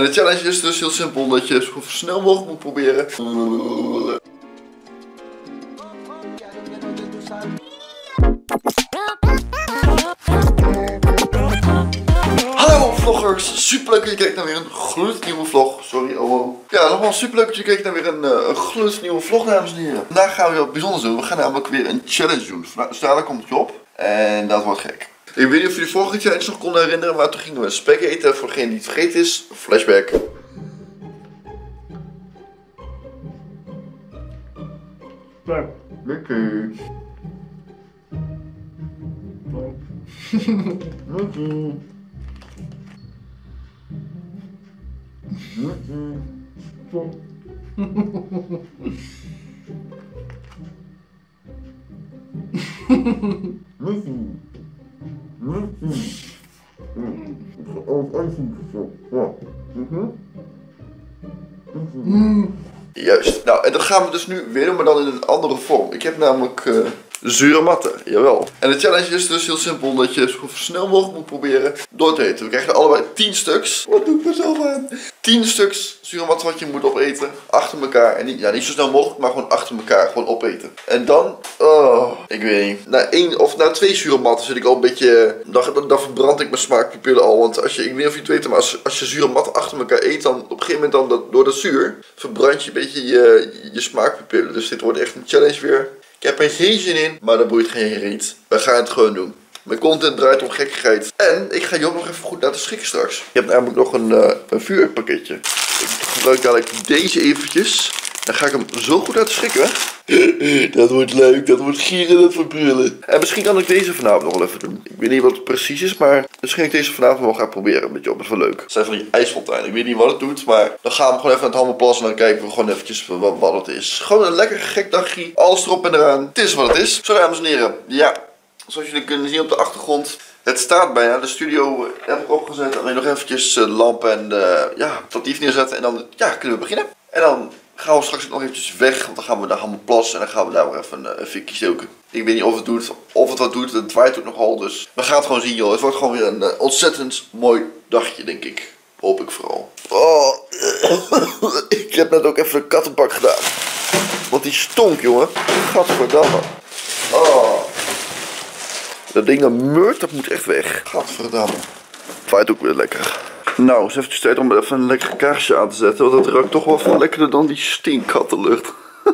En de challenge is dus heel simpel, dat je zo snel mogelijk moet proberen. Hallo vloggers, superleuk dat je kijkt naar weer een gloednieuwe vlog. Sorry, oh. Ja, nogmaals superleuk dat je kijkt naar weer een, een gloednieuwe vlog, dames en heren. Vandaag gaan we wat bijzonders doen. We gaan namelijk weer een challenge doen. Dus daar komt het op. En dat wordt gek. Ik weet niet of jullie vorige challenge nog konden herinneren, maar toen gingen we spek eten. Voor degene die het vergeten is, flashback. Juist. Nou, en dat gaan we dus nu weer maar dan in een andere vorm. Ik heb namelijk eh, zure matten, jawel. En de challenge is dus heel simpel, dat je zo snel mogelijk moet proberen door te eten. We krijgen allebei 10 stuks. Wat doe ik mezelf aan? 10 stuks zure matten wat je moet opeten, achter elkaar. En niet, ja, niet zo snel mogelijk, maar gewoon achter elkaar, gewoon opeten. En dan, oh, ik weet niet. Na één of na twee zure matten zit ik al een beetje, dan, dan, dan verbrand ik mijn smaakpapillen al. Want als je, ik weet niet of je het weet, maar als, als je zure matten achter elkaar eet, dan op een gegeven moment dan dat, door dat zuur verbrand je een beetje je, je smaakpapillen. Dus dit wordt echt een challenge weer. Ik heb er geen zin in, maar dat boeit geen reet. We gaan het gewoon doen. Mijn content draait om gekkigheid. En ik ga Job nog even goed laten schikken straks. Ik heb namelijk nog een, uh, een vuurpakketje. Ik gebruik dadelijk deze eventjes. Dan ga ik hem zo goed laten schikken. dat wordt leuk, dat wordt gieren, dat wordt brullen. En misschien kan ik deze vanavond nog wel even doen. Ik weet niet wat het precies is, maar misschien ik deze vanavond wel gaan proberen met Job. Dat is wel leuk. Het zijn van die ijsfonteinen. Ik weet niet wat het doet, maar dan gaan we gewoon even aan het handen plassen. En dan kijken we gewoon eventjes wat, wat het is. Gewoon een lekker gek dagje. Alles erop en eraan. Het is wat het is. Zo, dames en heren. Ja, zoals jullie kunnen zien op de achtergrond. Het staat bijna. De studio heb ik opgezet. Alleen nog eventjes de lamp en uh, ja, statief neerzetten. En dan ja, kunnen we beginnen. En dan gaan we straks nog eventjes weg. Want dan gaan we naar Hammer Plas. En dan gaan we daar weer even een, een fikje stoken. Ik weet niet of het doet. Of het wat doet. Het waait ook nogal. Dus we gaan het gewoon zien joh. Het wordt gewoon weer een uh, ontzettend mooi dagje denk ik. Hoop ik vooral. Oh, ik heb net ook even een kattenbak gedaan. Want die stonk jongen. Gadverdamme. Oh. Dat ding dat meurt, dat moet echt weg. Gadverdamme. Het waait ook weer lekker. Nou, eens even tijd om even een lekker kaarsje aan te zetten. Want dat ruikt toch wel veel lekkerder dan die stinkkattenlucht.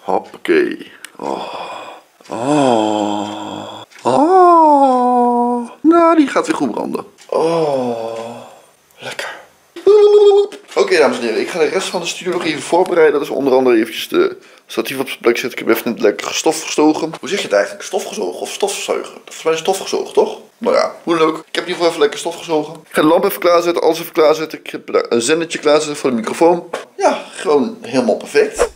Hoppakee. Oh. Oh. Oh. Nou, die gaat weer goed branden. Oh. Lekker. Oké, dames en heren. Ik ga de rest van de studio nog even voorbereiden. Dat is onder andere eventjes de statief op zijn plek zetten. Ik heb even net lekker stof gestogen. Hoe zeg je het eigenlijk? Stofgezogen of stofzuigen? Is mij stofgezogen, toch? Maar ja, hoe dan ook. Ik heb in ieder geval even lekker stof gezogen. Ik ga de lamp even klaarzetten, alles even klaarzetten. Ik heb daar een zendetje klaarzetten voor de microfoon. Ja, gewoon helemaal perfect.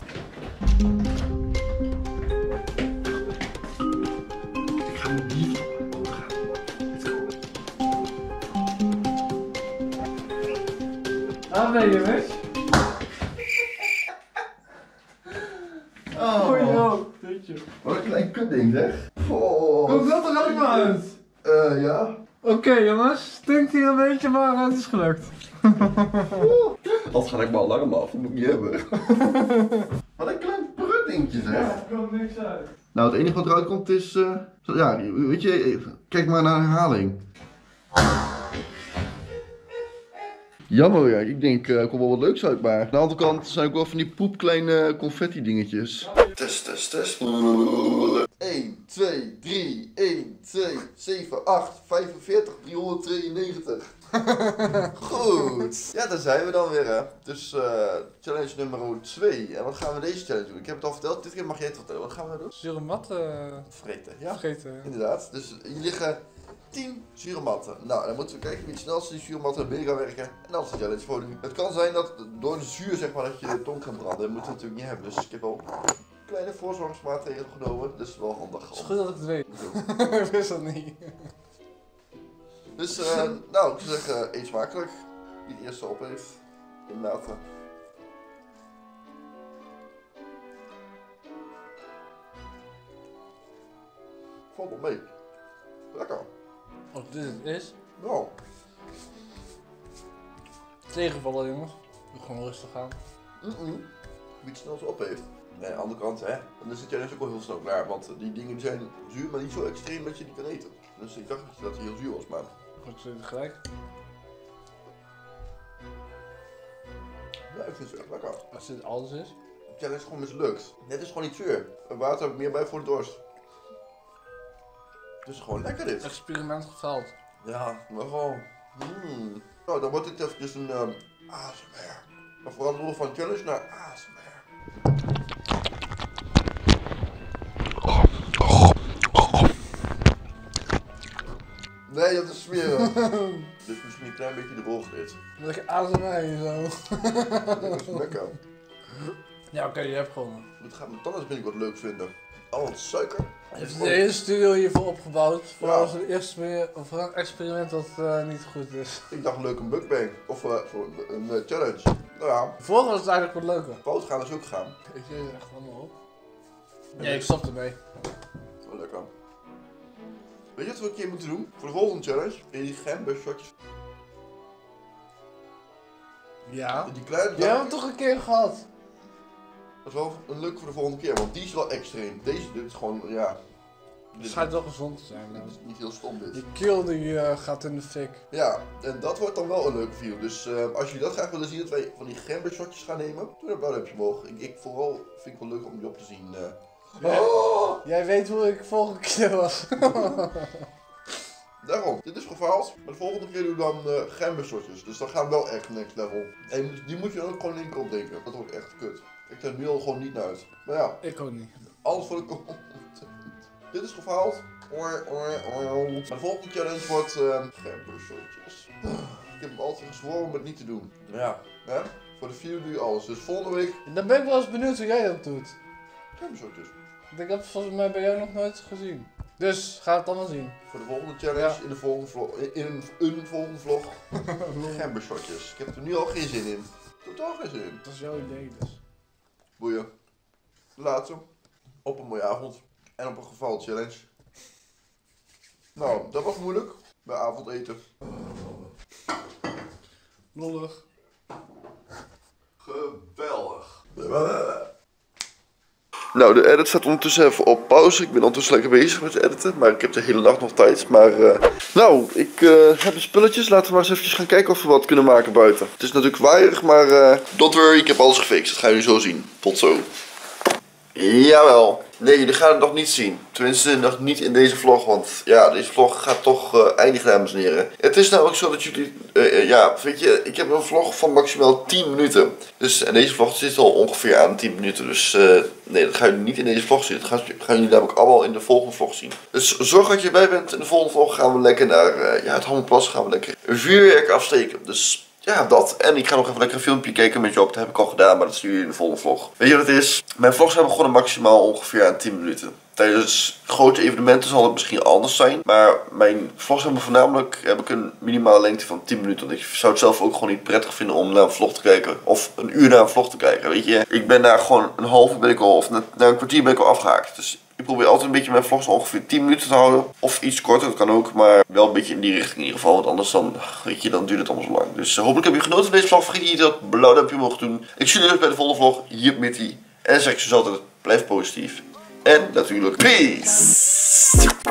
Ben je, Mitch? Oh, Hoi, joh. Wat een klein kutding zeg. Oh. Kom dat er ook maar uit? Eh, ja. Oké, jongens. Stinkt hier een beetje, maar het is gelukt. Als ga ik mijn alarm af, dat moet ik niet hebben. Wat een klein prutdingetje zeg. er komt niks uit. Nou, het enige wat eruit komt is, eh, ja, weet je, even, kijk maar naar de herhaling. Jammer, ja. Ik denk, eh, er komt wel wat leuks uit, maar aan de andere kant zijn ook wel van die poepkleine confetti dingetjes. Test, test, test. 1, 2, 3, 1, 2, 7, 8, 45, 392. Goed. Ja, daar zijn we dan weer, hè. Dus eh, challenge nummer 2. En wat gaan we deze challenge doen? Ik heb het al verteld, dit keer mag jij het vertellen. Wat gaan we nou doen? Zure mat eh Vreten, ja. vergeten. Inderdaad. Dus hier liggen 10 zure matten. Nou, dan moeten we kijken wie het snelste die zure matten binnen kan werken. En dat is de challenge voor nu. Het kan zijn dat door de zuur, zeg maar, dat je de tong kan branden. Dat moeten we natuurlijk niet hebben. Dus ik heb al kleine voorzorgsmaatregelen genomen. Dus wel handig. Het is goed dat ik het weet. ik wist dat niet. Dus, eh, nou, ik zou zeggen, eet smakelijk. Wie het eerste op heeft. Inderdaad. eh. Valt wel mee. Als dit het is. Nou. Tegenvallen jongens. Doe gewoon rustig aan. Mm Wie het snel op heeft. Nee, aan de andere kant, hè. Dan is het challenge ook wel heel snel klaar. Want die dingen zijn zuur, maar niet zo extreem dat je die kan eten. Dus ik dacht dat hij heel zuur was, maar... Goed zitten gelijk. Ja, ik vind het echt lekker. Als dit alles is. De challenge is gewoon mislukt. Net is gewoon niet zuur. En water heb ik meer bij voor de dorst. Het is gewoon lekker dit. Experiment gefaald. Ja, maar gewoon... Mm. Nou, dan wordt dit eventjes een um, ASMR. Dan veranderen we van challenge naar ASMR. Nee, dat is smerig. dus misschien een klein beetje de bol dit. Lekker ASMR zo. Dat is lekker. Ja oké, je hebt gewonnen. Dit gaat mijn tanden binnenkort leuk vinden. Al het suiker. Je hebt de hele studio hiervoor opgebouwd. Voor Ja. als het eerste of een experiment dat eh, niet goed is. Ik dacht leuk een mukbang. Of voor een, een eh, challenge. Nou ja, Vorige was het eigenlijk wat leuker. fout gaan is ook gaan. Ik zie er echt allemaal op. Ja, ik stop ermee. Oh, lekker. Weet je wat we een keer moeten doen? Voor de volgende challenge? In die gember shotjes. Ja. Die kleine Die hebben we toch een keer gehad? Dat is wel een leuk voor de volgende keer, want die is wel extreem. Deze dit is gewoon, ja. Het schijnt wel gezond te zijn. dit is niet heel stom dit. Die kill die eh, gaat in de fik. Ja, en dat wordt dan wel een leuke video. Dus eh, als jullie dat graag willen zien, dat wij van die gember shotjes gaan nemen, doe dat duimpje omhoog. Ik, ik vooral vind ik wel leuk om die op te zien. eh. Oh! Jij weet hoe ik vorige keer was. Daarom, dit is gefaald. Maar de volgende keer doen we dan uh. Dus dan gaan we wel echt next level. En je moet- die moet je dan ook gewoon linker opdenken. Dat wordt echt kut. Ik ken nu al gewoon niet naar uit. Maar ja, ik ook niet. alles voor de content. Dit is gefaald. Oor, oor, oor. Maar de volgende challenge wordt uh, gembershotjes. Ik heb hem altijd gezworen om het niet te doen. Maar ja, hè? voor de video doe je alles. Dus volgende week Dan ben ik wel eens benieuwd hoe jij dat doet. gembershotjes. Want Ik heb het volgens mij bij jou nog nooit gezien. Dus ga het dan wel zien. Voor de volgende challenge Ja. in de volgende vlog. In een, een volgende vlog. gembershotjes. Ik heb er nu al geen zin in. Totaal geen zin in. Dat is jouw idee dus. Boeien. Laatste. Op een mooie avond. En op een geval challenge. Nou, dat was moeilijk. Bij avondeten. Lollig. Geweldig. Nou, de edit staat ondertussen even op pauze. Ik ben ondertussen lekker bezig met editen, maar ik heb de hele nacht nog tijd. Maar, eh, nou, ik eh, heb de spulletjes. Laten we maar eens even gaan kijken of we wat kunnen maken buiten. Het is natuurlijk waaierig, maar eh don't worry, ik heb alles gefixt. Dat gaan jullie zo zien. Tot zo. Jawel. Nee, jullie gaan het nog niet zien. Tenminste, nog niet in deze vlog, want ja, deze vlog gaat toch eh, eindigen, dames en heren. Het is namelijk zo dat jullie, eh, eh, ja, weet je, ik heb een vlog van maximaal 10 minuten. Dus, en deze vlog zit al ongeveer aan 10 minuten. Dus nee, dat gaan jullie niet in deze vlog zien. Dat gaan, jullie namelijk allemaal in de volgende vlog zien. Dus zorg dat je erbij bent. In de volgende vlog gaan we lekker naar ja, het Hammelplas. Gaan we lekker vuurwerk afsteken. Dus ja, dat. En ik ga nog even lekker een filmpje kijken met Job. Dat heb ik al gedaan, maar dat zie je in de volgende vlog. Weet je wat het is? Mijn vlogs zijn begonnen maximaal ongeveer aan 10 minuten. Tijdens grote evenementen zal het misschien anders zijn. Maar mijn vlogs hebben voornamelijk heb ik een minimale lengte van 10 minuten. Want ik zou het zelf ook gewoon niet prettig vinden om naar een vlog te kijken. Of een uur naar een vlog te kijken. Weet je, ik ben daar gewoon een uur ben al, of na, een kwartier ben ik al afgehaakt. Dus probeer altijd een beetje mijn vlogs ongeveer 10 minuten te houden. Of iets korter, dat kan ook. Maar wel een beetje in die richting in ieder geval. Want anders dan, weet je, dan duurt het allemaal zo lang. Dus eh, hopelijk heb je genoten van deze vlog. Vergeet niet dat blauw duimpje omhoog doen. Ik zie jullie dus bij de volgende vlog. Met die. En zeg ik zoals altijd, blijf positief. En natuurlijk, peace!